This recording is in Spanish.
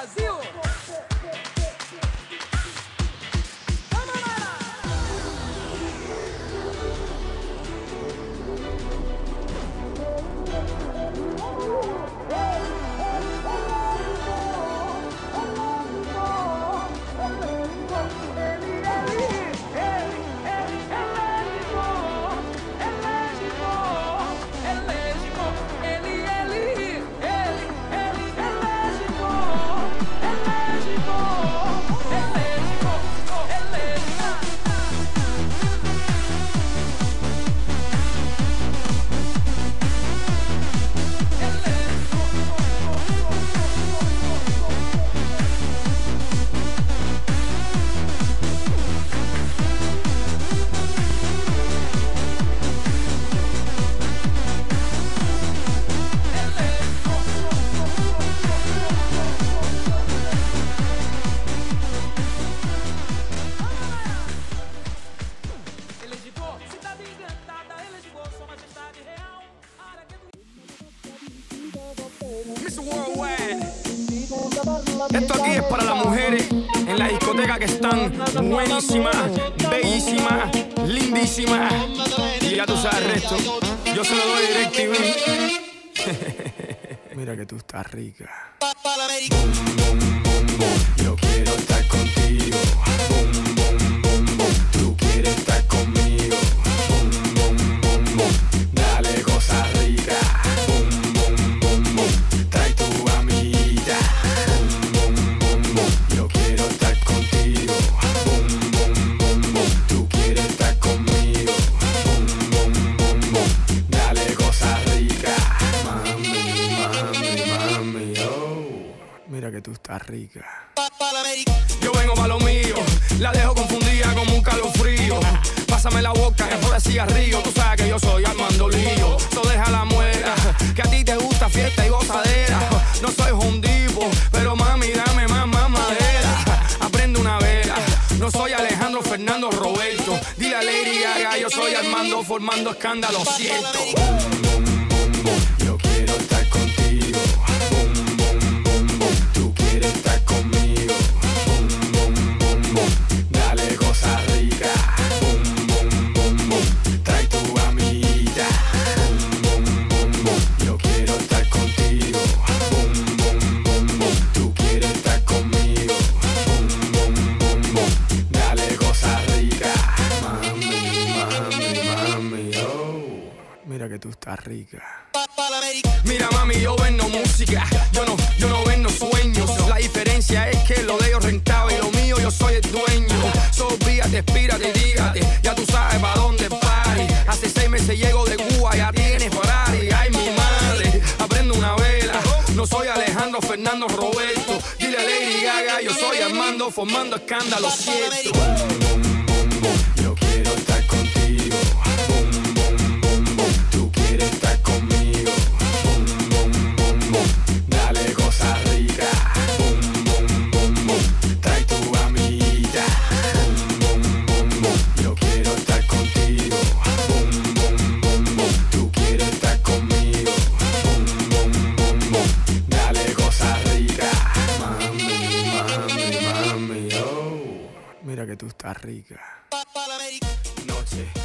Brasil! Esto aquí es para las mujeres en la discoteca que están buenísimas, bellísimas, lindísimas. Y ya tú sabes el resto. Yo se lo doy DirecTV. Mira que tú estás rica. Boom, boom, boom, boom. Yo quiero estar contigo. Boom, boom, boom, boom. Tú quieres estar conmigo. Mira que tú estás rica. Yo vengo pa' lo mío, la dejo confundida como un calofrío. Pásame la boca, que de cigarrillo. Tú sabes que yo soy Armando Lío. So deja la muela, que a ti te gusta fiesta y gozadera. No soy hondipo, pero mami, dame más, más madera. Aprende una vela. No soy Alejandro Fernando Roberto. Dile a Lady Gaga, yo soy Armando formando escándalo, siento. Mira mami, yo vendo música, yo no, yo no vendo sueños. La diferencia es que lo de ellos rentaba y lo mío yo soy el dueño. Sofíate, espírate y dígate, ya tú sabes para dónde pari. Hace seis meses llego de Cuba, ya tienes Ferrari. Ay, mi madre, aprendo una vela. No soy Alejandro Fernando Roberto. Dile a Lady Gaga, yo soy Armando, formando escándalo, cierto. Rica. Noche.